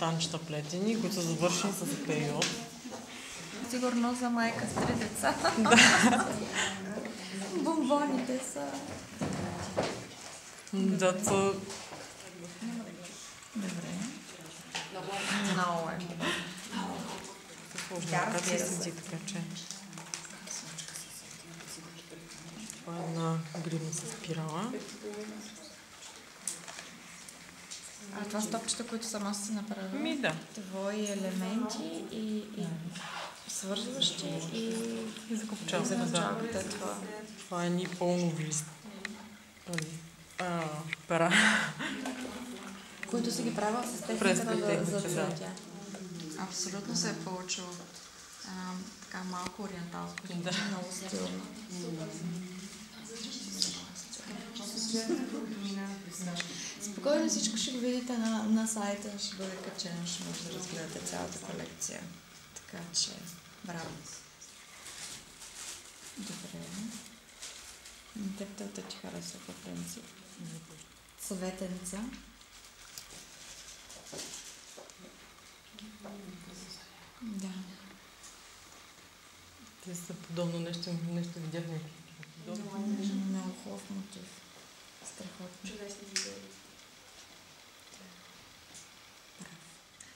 фустанчета плетени, които са завършени с период. Сигурно за майка с три деца. Бомбоните са. Да, са Добре. Много е. сложно. Да, Как се. седи, така че... Това е една гривна с спирала. А това са топчета, които сама си направила? Ми да. Твои елементи и, и свързващи и, И за и копчалката, за да. това. Това е ни пълнови лист. А, пера. Които си ги правила с През техниката за, за да. Абсолютно се е получило а, така малко ориенталско. Да. Много стилно. Спокойно всичко ще го видите на, на сайта, ще бъде качено, ще може да разгледате цялата колекция. Така че, браво. Добре. Те ти харесва по принцип. Съветенца. Да. Те са подобно нещо, нещо видях някакви. Много хубав мотив. Страхотно. Чудесни идеи.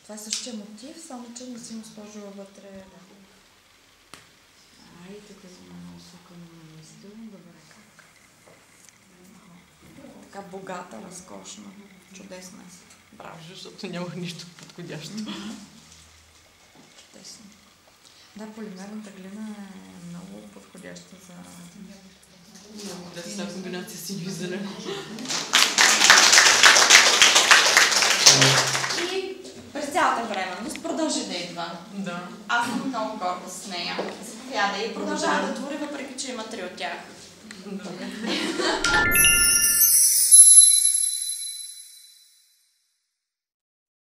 Това е същия мотив, само че не си му сложила вътре. Ай, тук за много сука на место. Добре, как? Така богата, разкошна. Чудесна е. Браво. Защото нямах нищо подходящо. Чудесно. Да, полимерната глина е много подходяща за... Да, с тази комбинация синьо и зелено. Цялата временност продължи да идва. Да. Аз съм много горда с нея. Заповяда и продължава да твори, въпреки че има три от тях. да.